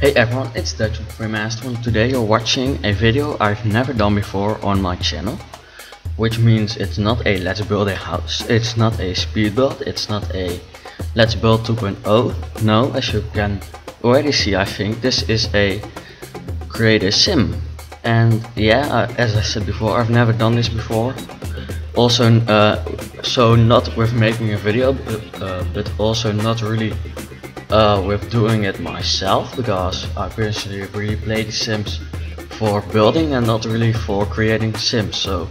Hey everyone, it's Dutch Remastered and today you're watching a video I've never done before on my channel. Which means it's not a let's build a house, it's not a speed build, it's not a let's build 2.0. No, as you can already see I think this is a create a sim. And yeah, as I said before, I've never done this before. Also, uh, so not with making a video, but, uh, but also not really uh, with doing it myself because I personally really play the Sims for building and not really for creating Sims. So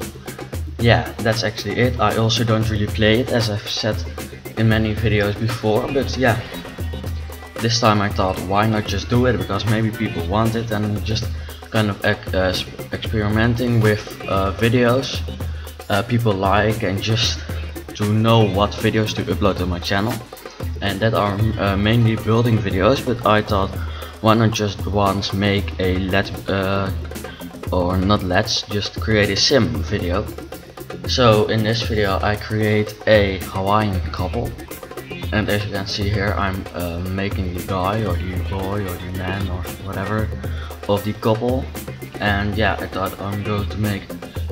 yeah, that's actually it. I also don't really play it as I've said in many videos before, but yeah. This time I thought why not just do it because maybe people want it and just kind of uh, experimenting with uh, videos uh, people like and just to know what videos to upload to my channel and that are uh, mainly building videos but I thought why not just once make a let uh, or not let's just create a sim video. So in this video I create a Hawaiian couple. And as you can see here I'm uh, making the guy or the boy or the man or whatever of the couple. And yeah I thought I'm going to make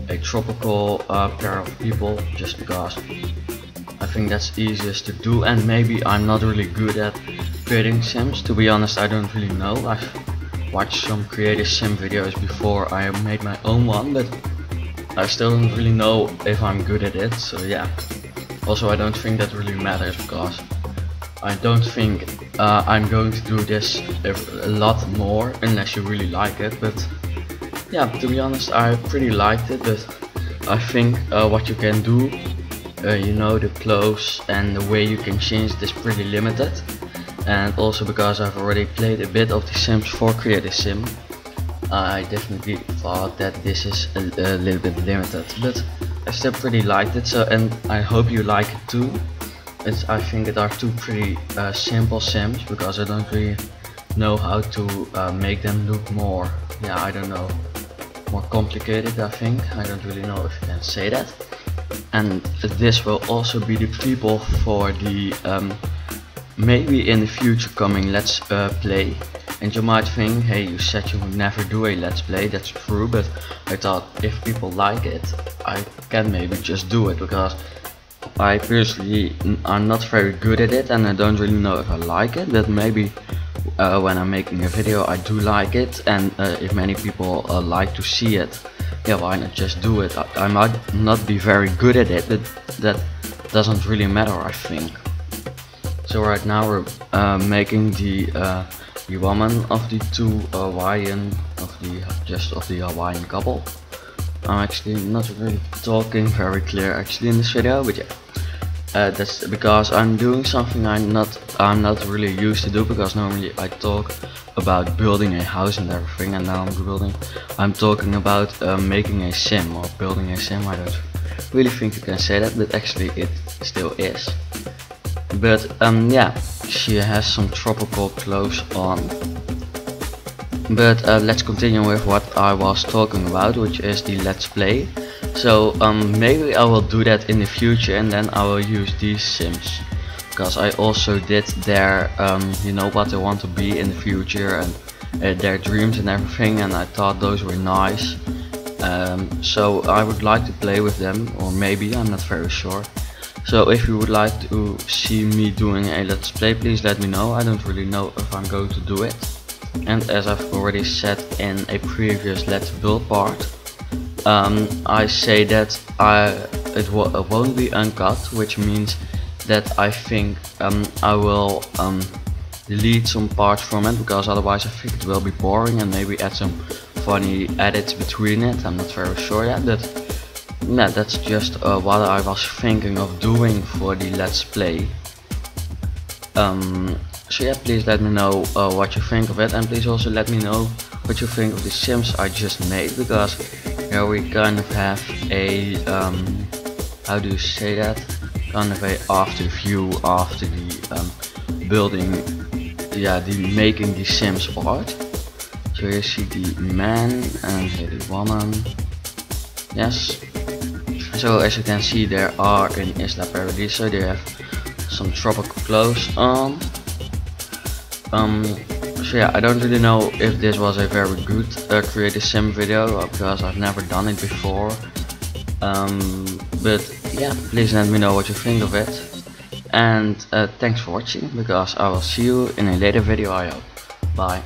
a tropical uh, pair of people just because I think that's easiest to do and maybe I'm not really good at creating sims. To be honest I don't really know. I've watched some create a sim videos before. I made my own one but I still don't really know if I'm good at it so yeah. Also I don't think that really matters because I don't think uh, I'm going to do this a lot more unless you really like it but yeah to be honest I pretty liked it but I think uh, what you can do uh, you know the clothes and the way you can change it is pretty limited. And also because I've already played a bit of the Sims 4 Creative Sim I definitely thought that this is a, a little bit limited but I still pretty liked it so and I hope you like it too. It's I think it are two pretty uh, simple Sims because I don't really know how to uh, make them look more yeah I don't know more complicated I think. I don't really know if you can say that and this will also be the people for the um, maybe in the future coming let's uh, play. And you might think hey you said you would never do a let's play that's true but I thought if people like it I can maybe just do it because I personally I'm not very good at it and I don't really know if I like it but maybe uh, when I'm making a video I do like it and uh, if many people uh, like to see it yeah why not? Just do it. I, I, might not be very good at it but that doesn't really matter I think. So right now we're uh, making the uh, the woman of the two Hawaiian of the just of the Hawaiian couple. I'm actually not really talking very clear actually in this video but yeah uh, that's because I'm doing something I'm not I'm not really used to do because normally I talk about building a house and everything and now I'm building I'm talking about uh, making a sim or building a sim. I don't really think you can say that but actually it still is. But um yeah she has some tropical clothes on. But uh, let's continue with what I was talking about which is the let's play so um, maybe I will do that in the future and then I will use these sims. Because I also did their, um, you know, what they want to be in the future and uh, their dreams and everything and I thought those were nice. Um, so I would like to play with them or maybe, I'm not very sure. So if you would like to see me doing a let's play please let me know. I don't really know if I'm going to do it. And as I've already said in a previous let's build part, um, I say that I it, it, won't be uncut, which means that I think um, I will um, delete some parts from it because otherwise I think it will be boring and maybe add some funny edits between it. I'm not very sure yet, but yeah, that's just uh, what I was thinking of doing for the Let's Play. Um, so yeah, please let me know uh, what you think of it and please also let me know what you think of the sims I just made because here we kind of have a um, how do you say that? Kind of a after view after the um, building yeah the making the sims part so you see the man and the woman. Yes. So as you can see there are in Isla Paradiso they have some tropical clothes on. Um so yeah, I don't really know if this was a very good uh, create a sim video uh, because I've never done it before. Um, but yeah, please let me know what you think of it. And uh, thanks for watching because I will see you in a later video I hope. Bye.